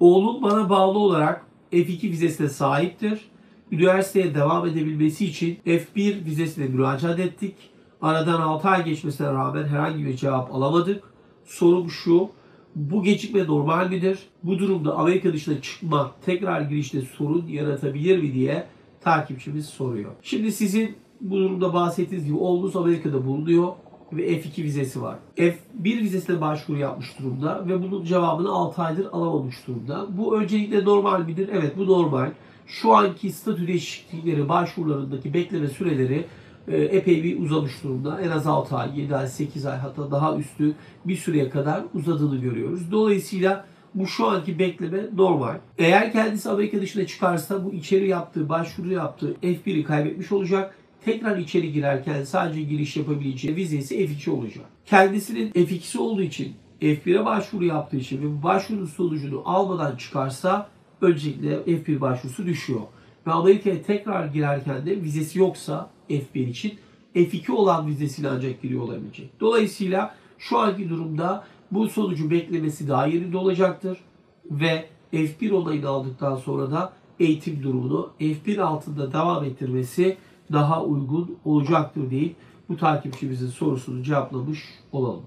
Oğlum bana bağlı olarak F2 vizesine sahiptir. Üniversiteye devam edebilmesi için F1 vizesine müracaat ettik. Aradan 6 ay geçmesine rağmen herhangi bir cevap alamadık. Sorum şu, bu gecikme normal midir? Bu durumda Amerika dışına çıkmak tekrar girişte sorun yaratabilir mi diye takipçimiz soruyor. Şimdi sizin bu durumda bahsettiğiniz gibi oğlunuz Amerika'da bulunuyor ve F2 vizesi var. F1 vizesine başvuru yapmış durumda ve bunun cevabını 6 aydır alamamış durumda. Bu öncelikle normal midir? Evet bu normal. Şu anki statü değişiklikleri başvurularındaki bekleme süreleri e, epey bir uzamış durumda. En az 6 ay, 7 ay, 8 ay hatta daha üstü bir süreye kadar uzadığını görüyoruz. Dolayısıyla bu şu anki bekleme normal. Eğer kendisi Amerika dışına çıkarsa bu içeri yaptığı, başvuru yaptığı F1'i kaybetmiş olacak. Tekrar içeri girerken sadece giriş yapabileceği vizesi F2 olacak. Kendisinin F2'si olduğu için F1'e başvuru yaptığı için ve bu başvurunun sonucunu almadan çıkarsa öncelikle F1 başvurusu düşüyor. Ve Amerika'ya tekrar girerken de vizesi yoksa F1 için F2 olan vizesiyle ancak giriyor olabilecek. Dolayısıyla şu anki durumda bu sonucu beklemesi daha yerinde olacaktır. Ve F1 onayını aldıktan sonra da eğitim durumunu F1 altında devam ettirmesi daha uygun olacaktır deyip bu takipçimizin sorusunu cevaplamış olalım.